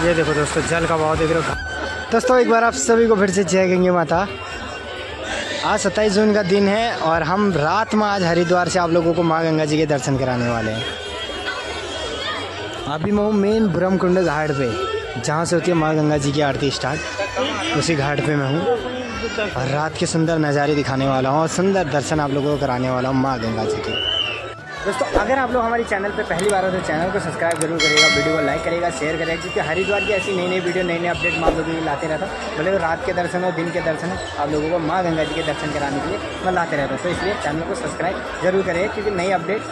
ये देखो दोस्तों, जल का भाव देख रहे दोस्तों, एक बार आप सभी को फिर से जय गंगे माता। आज सत्ताईस जून का दिन है और हम रात में आज हरिद्वार से आप लोगों को माँ गंगा जी के दर्शन कराने वाले हैं। अभी मैं हूँ मेन ब्रह्मकुंड घाट पे, जहाँ से होती है माँ गंगा जी की आरती स्टार्ट। उसी घाट पे मैं हूँ और रात के सुंदर नज़ारे दिखाने वाला हूँ और सुंदर दर्शन आप लोगों को कराने वाला हूँ माँ गंगा जी के। दोस्तों, अगर आप लोग हमारे चैनल पे पहली बार हो तो चैनल को सब्सक्राइब ज़रूर करेगा वीडियो को लाइक करेगा शेयर करेगा क्योंकि हरिद्वार की ऐसी नई नई वीडियो नई नई अपडेट मैं लोगों के लाते रहता वो रात के दर्शन हो, दिन के दर्शन हो, आप लोगों को माँ गंगा जी के दर्शन कराने के लिए मैं लाते रहता हूँ। तो इसलिए चैनल को सब्सक्राइब ज़रूर करेगा क्योंकि नई अपडेट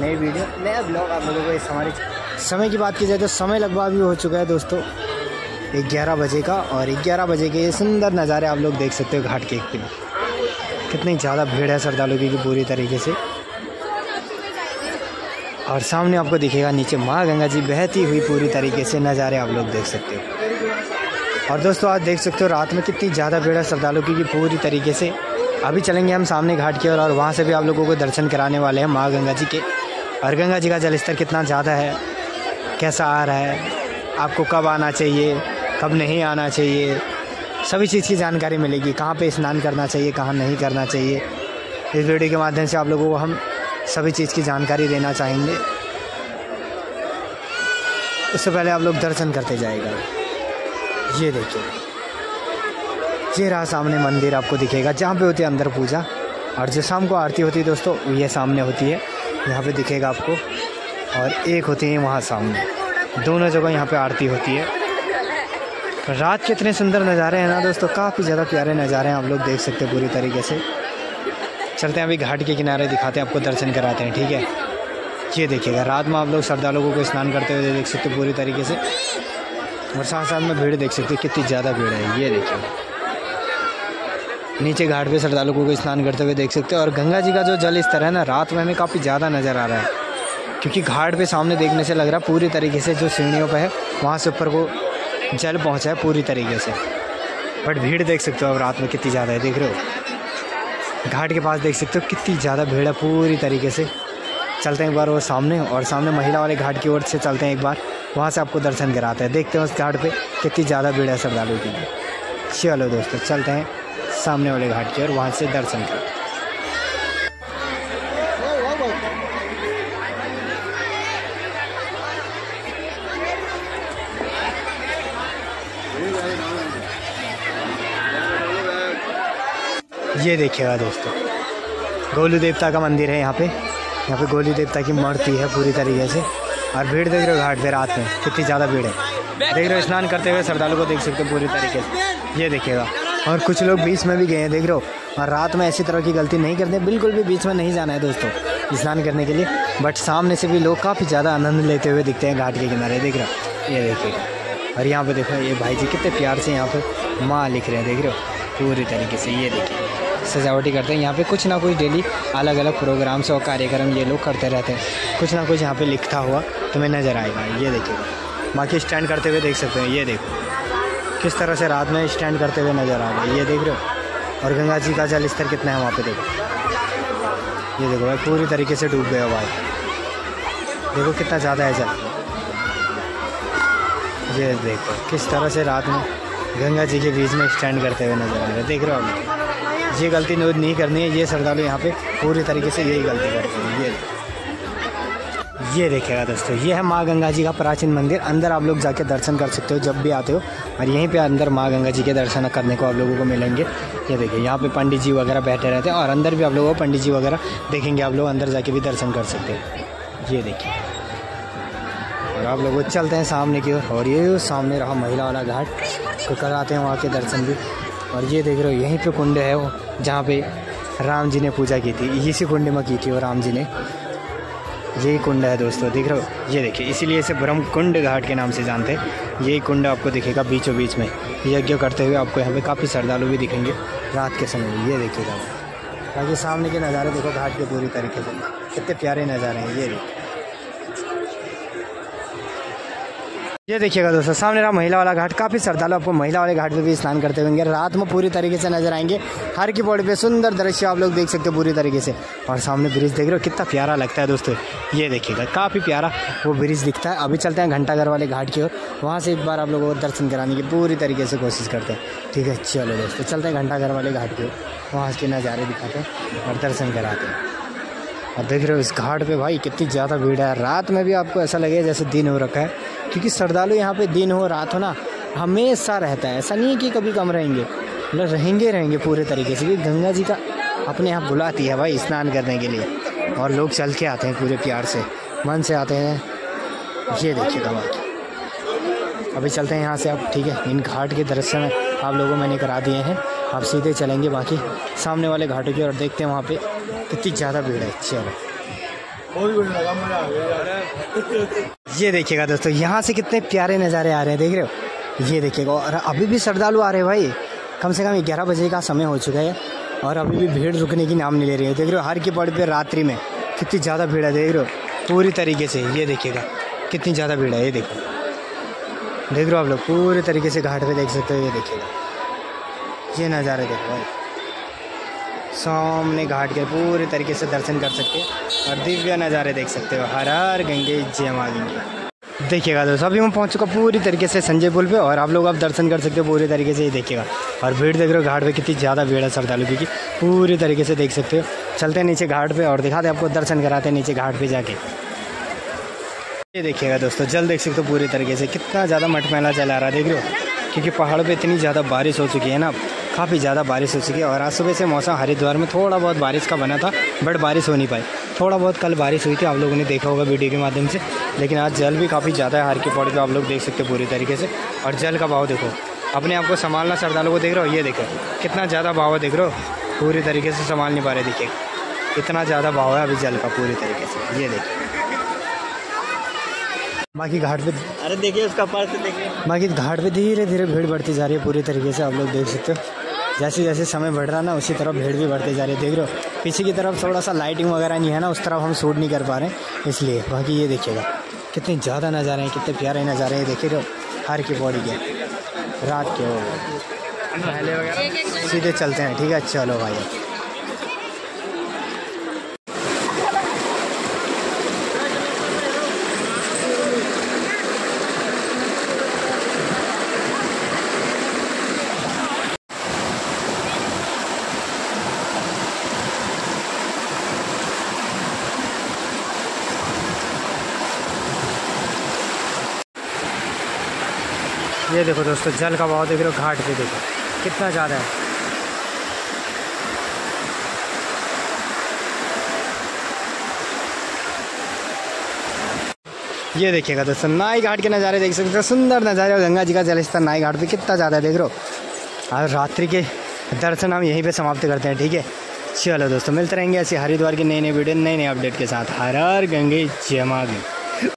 नई वीडियो, नया ब्लॉग आप लोगों को इस हमारे समय की बात की जाए तो समय लगभग भी हो चुका है दोस्तों, ग्यारह बजे का और ग्यारह बजे के ये सुंदर नज़ारे आप लोग देख सकते हो घाट के एक पे। कितनी ज़्यादा भीड़ है श्रद्धालुओं की पूरी तरीके से। और सामने आपको दिखेगा नीचे माँ गंगा जी बहती हुई पूरी तरीके से नज़ारे आप लोग देख सकते हो। और दोस्तों आज देख सकते हो रात में कितनी ज़्यादा भीड़ है श्रद्धालु की पूरी तरीके से अभी चलेंगे हम सामने घाट की ओर और वहाँ से भी आप लोगों को दर्शन कराने वाले हैं माँ गंगा जी के। और गंगा जी का जल स्तर कितना ज़्यादा है, कैसा आ रहा है, आपको कब आना चाहिए, कब नहीं आना चाहिए, सभी चीज़ की जानकारी मिलेगी। कहाँ पे स्नान करना चाहिए, कहाँ नहीं करना चाहिए। इस वीडियो के माध्यम से आप लोगों को हम सभी चीज़ की जानकारी देना चाहेंगे। उससे पहले आप लोग दर्शन करते जाएगा। ये देखिए। ये रहा सामने मंदिर आपको दिखेगा, जहाँ पे होती है अंदर पूजा। और जो शाम को आरती होती है दोस्तों, ये सामने होती है। यहाँ पे दिखेगा आपको। और एक होती है वहाँ सामने। दोनों जगह यहाँ पे आरती होती है। रात के इतने सुंदर नज़ारे हैं ना दोस्तों, काफ़ी ज़्यादा प्यारे नज़ारे हैं आप लोग देख सकते हैं पूरी तरीके से। चलते हैं, अभी घाट के किनारे दिखाते हैं, आपको दर्शन कराते हैं, ठीक है? ये देखिएगा, रात में आप लोग श्रद्धालुओं को स्नान करते हुए देख सकते हो, पूरी तरीके से। और साथ साथ में भीड़ देख सकते हो, कितनी ज़्यादा भीड़ है, ये देखिए। नीचे घाट पे श्रद्धालुओं को स्नान करते हुए देख सकते हो, और गंगा जी का जो जल स्तर है ना, रात में हमें काफ़ी ज़्यादा नज़र आ रहा है। क्योंकि घाट पे सामने देखने से लग रहा है, पूरी तरीके से जो सीढ़ियों पर है, वहाँ से ऊपर को जल पहुँचा है, पूरी तरीके से। बट भीड़ देख सकते हो अब रात में कितनी ज़्यादा है, देख रहे हो? घाट के पास देख सकते हो कितनी ज़्यादा भीड़ है पूरी तरीके से। चलते हैं एक बार वो सामने, और सामने महिला वाले घाट की ओर से चलते हैं एक बार। वहाँ से आपको दर्शन कराते हैं। देखते हैं उस घाट पे कितनी ज़्यादा भीड़ है, श्रद्धालुओं की चलो दोस्तों, चलते हैं सामने वाले घाट की ओर, वहाँ से दर्शन करें ये देखिएगा दोस्तों। गोलू देवता का मंदिर है यहाँ पे। यहाँ पे गोलू देवता की मूर्ति है पूरी तरीके से। और भीड़ देख रहे हो घाट पे रात में, कितनी ज़्यादा भीड़ है। देख रहे हो स्नान करते हुए श्रद्धालु को देख सकते हो पूरी तरीके से। ये देखिएगा। और कुछ लोग बीच में भी गए हैं, देख रहे हो। और रात में ऐसी तरह की गलती नहीं करते बिल्कुल भी बीच में नहीं जाना है दोस्तों, स्नान करने के लिए। बट सामने से भी लोग काफ़ी ज़्यादा आनंद लेते हुए दिखते हैं घाट के किनारे, देख रहे हो। ये देखिएगा। और यहाँ पे देखो, ये भाई जी कितने प्यार से यहाँ पे माँ लिख रहे हैं, देख रहे हो। पूरी तरीके से ये देखिए। सजावटी करते हैं। यहाँ पे कुछ ना कुछ डेली अलग अलग प्रोग्राम्स और कार्यक्रम ये लोग करते रहते हैं। कुछ ना कुछ यहाँ पे लिखता हुआ तुम्हें नज़र आएगा। ये देखिए। बाकी स्टैंड करते हुए देख सकते हैं। ये देखो। किस तरह से रात में स्टैंड करते हुए नज़र आ ये देख रहे हो? और गंगा जी का जल स्तर कितना है वहाँ पे देखो। ये देखो भाई, पूरी तरीके से डूब गया भाई। देखो कितना ज़्यादा है जल। ये देखो, किस तरह से रात में गंगा जी के बीच में स्टैंड करते हुए नज़र आ रहे हैं। देख रहे हो आप? ये गलती नहीं करनी है, ये श्रद्धालु यहाँ पे पूरी तरीके से यही गलती करते हैं। ये ये देखेगा दोस्तों, ये है माँ गंगा जी का प्राचीन मंदिर। अंदर आप लोग जाके दर्शन कर सकते हो जब भी आते हो। और यहीं पे अंदर माँ गंगा जी के दर्शन करने को आप लोगों को मिलेंगे। ये देखिए, यहाँ पे पंडित जी वगैरह बैठे रहते हैं और अंदर भी आप लोगों को पंडित जी वगैरह देखेंगे, आप लोग अंदर जाके भी दर्शन कर सकते हैं। ये देखिए। और आप लोग चलते हैं सामने की ओर। और ये सामने रहा महिला वाला घाट। तो कराते हैं वहाँ के दर्शन भी। और ये देख रहे हो, यहीं पे कुंड है वो, जहाँ पे राम जी ने पूजा की थी। इसी कुंड में की थी वो राम जी ने। यही कुंड है दोस्तों, देख रहे हो? ये देखिए, इसीलिए इसे ब्रह्म कुंड घाट के नाम से जानते हैं। यही कुंड आपको दिखेगा बीचों बीच में। यज्ञ करते हुए आपको यहाँ पे काफ़ी श्रद्धालु भी दिखेंगे रात के समय ये देखिएगा बाकी सामने के नज़ारे देखो, घाट के पूरी तरीके से। कितने प्यारे नज़ारे हैं, ये देखिए। ये देखिएगा दोस्तों, सामने रहा महिला वाला घाट। काफ़ी श्रद्धालु आपको महिला वाले घाट पे भी स्नान करते होंगे। रात में पूरी तरीके से नज़र आएँगे। हर की पौड़ी पे सुंदर दृश्य आप लोग देख सकते हो पूरी तरीके से। और सामने ब्रिज देख रहे हो, कितना प्यारा लगता है दोस्तों। ये देखिएगा, काफ़ी प्यारा वो ब्रिज दिखता है। अभी चलते हैं घंटाघर वाले घाट की ओर। वहाँ से एक बार आप लोगों को दर्शन कराने की पूरी तरीके से कोशिश करते हैं। ठीक है, चलो दोस्तों, चलते हैं घंटा घर वाले घाट की ओर। वहाँ के नज़ारे दिखाते हैं और दर्शन कराते हैं। और देख रहे हो इस घाट पे भाई कितनी ज़्यादा भीड़ है। रात में भी आपको ऐसा लगेगा जैसे दिन हो रखा है, क्योंकि श्रद्धालु यहाँ पे दिन हो, रात हो ना, हमेशा रहता है। ऐसा नहीं है कि कभी कम रहेंगे मतलब रहेंगे रहेंगे पूरे तरीके से, क्योंकि गंगा जी का अपने यहाँ बुलाती है भाई स्नान करने के लिए। और लोग चल के आते हैं पूरे प्यार से, मन से आते हैं। ये देखिए दवा अभी चलते हैं यहाँ से आप ठीक है? इन घाट के दर्शन आप लोगों मैंने करा दिए हैं। आप सीधे चलेंगे बाकी सामने वाले घाटों की और देखते हैं वहाँ पे कितनी ज़्यादा भीड़ है। चलो। ये देखिएगा दोस्तों यहाँ से कितने प्यारे नज़ारे आ रहे हैं देख रहे हो? ये देखिएगा और अभी भी श्रद्धालु आ रहे हैं भाई। कम से कम ग्यारह बजे का समय हो चुका है और अभी भी भीड़ रुकने की नाम नहीं ले रही है। देख रहे हो हर की पड़ पे रात्रि में कितनी ज़्यादा भीड़ है देख रहे हो? पूरी तरीके से ये देखिएगा कितनी ज़्यादा भीड़ है ये देखो। देख रहे हो आप लोग, पूरे तरीके से घाट पे देख सकते हो, ये देखिएगा। ये नज़ारे देखो भाई। सामने घाट के पूरे तरीके से दर्शन कर सकते हो और दिव्य नज़ारे देख सकते हो, हर हर गंगे जय माँ गंगे देखिएगा दोस्तों, अभी मैं पहुँच चुका पूरी तरीके से संजय पुल पे और आप लोग अब दर्शन कर सकते हो पूरी तरीके से, ये देखिएगा। और भीड़ देख रहे हो, घाट पे कितनी ज़्यादा भीड़ है श्रद्धालु की पूरी तरीके से देख सकते हो। चलते हैं नीचे घाट पे और दिखाते आपको, दर्शन कराते हैं नीचे घाट पे जाके। ये देखिएगा दोस्तों, जल देख सकते हो पूरी तरीके से। कितना ज़्यादा मटमैला चला रहा है, देख रहे हो? क्योंकि पहाड़ पे इतनी ज़्यादा बारिश हो चुकी है ना, काफ़ी ज़्यादा बारिश हो चुकी है। और आज सुबह से मौसम, हरिद्वार में थोड़ा बहुत बारिश का बना था, बट बारिश हो नहीं पाई। थोड़ा बहुत कल बारिश हुई थी, आप लोगों ने देखा होगा वीडियो के माध्यम से। लेकिन आज जल भी काफ़ी ज़्यादा है, हर के पौड़ी पर आप लोग देख सकते हो पूरी तरीके से। और जल का भाव देखो, अपने आप को संभालना श्रद्धालुओं को देख रहे हो? ये देखो, कितना ज़्यादा भाव है, देख रहे हो? पूरी तरीके से संभाल नहीं पा रहे, देखिए। इतना ज़्यादा भाव है अभी जल का पूरी तरीके से, ये देखिए। बाकी घाट पे अरे देखिए उसका पर्स देखिए। बाकी घाट पे धीरे धीरे भीड़ बढ़ती जा रही है पूरी तरीके से आप लोग देख सकते हो। जैसे जैसे समय बढ़ रहा है ना उसी तरफ़ भीड़ भी बढ़ती जा रही है देख रहे हो। पीछे की तरफ़ थोड़ा सा लाइटिंग वगैरह नहीं है ना उस तरफ़ हम शूट नहीं कर पा रहे हैं इसलिए। बाकी ये देखिएगा कितने ज़्यादा नज़ारे हैं कितने प्यारे नज़ारे हैं देखे रहे हो हर की बॉडी के। रात के हो सीधे चलते हैं ठीक है? चलो भाई। ये देखो दोस्तों, जल का भाव देख रहे हो, घाट पे देखो। कितना ज़्यादा है। ये देखिएगा दोस्तों, नाई घाट के नज़ारे देख सकते हो, सुंदर नज़ारे और गंगा जी का जलस्तर नाई घाट पे कितना ज़्यादा है, देख रहे हो। और रात्रि के दर्शन हम यहीं पे समाप्त करते हैं, ठीक है? चलो दोस्तों, मिलते रहेंगे ऐसे हरिद्वार की नई नई वीडियो नए नए अपडेट के साथ। हर हर गंगे, जय माँ गंगे